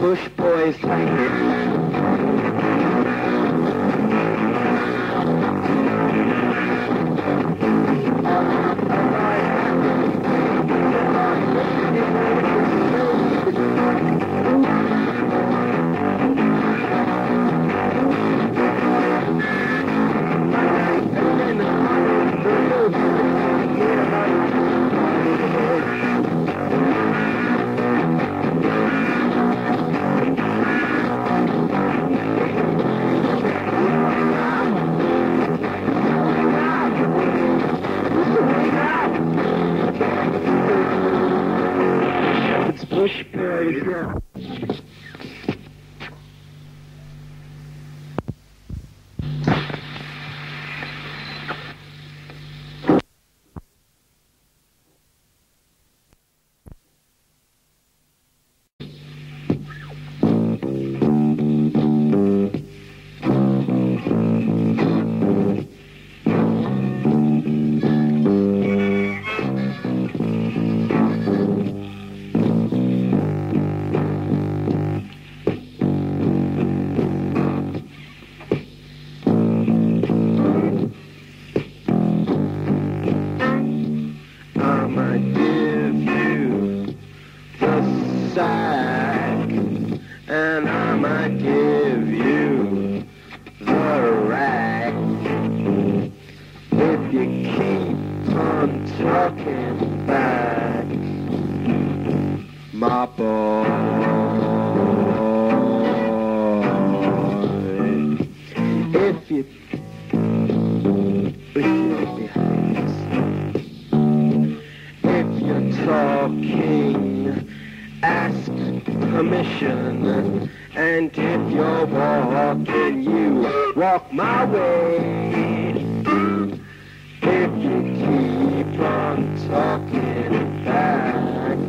Push boys. É, yeah, yeah. My boy. If you if you're talking, ask permission. And if you're walking, you walk my way. If you keep on talking back,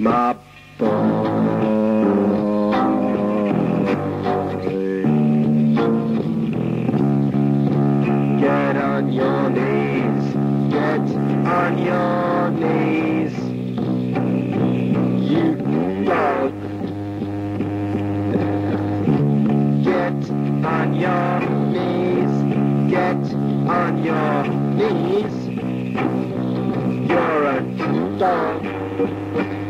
my boy. Get on your knees, get on your knees. You dog. Get on your knees, get on your knees. You're a dog.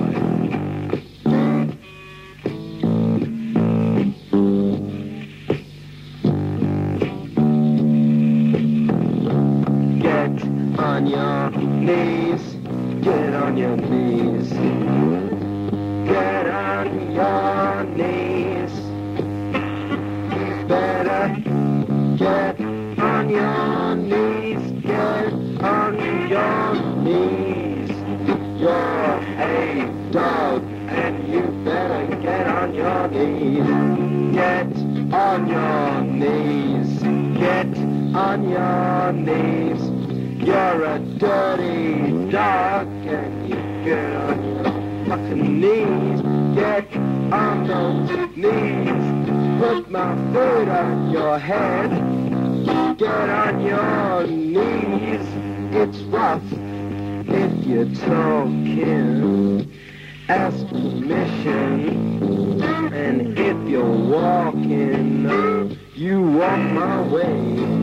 knees, get on your knees. Get on your knees. You better get on your knees, get on your knees. You're a dog, and you better get on your knees. Get on your knees, get on your knees. You're a dirty dog, and you get on your fucking knees. Get on those knees. Put my foot on your head. Get on your knees. It's rough if you're talking. Ask permission. And if you're walking, you walk my way.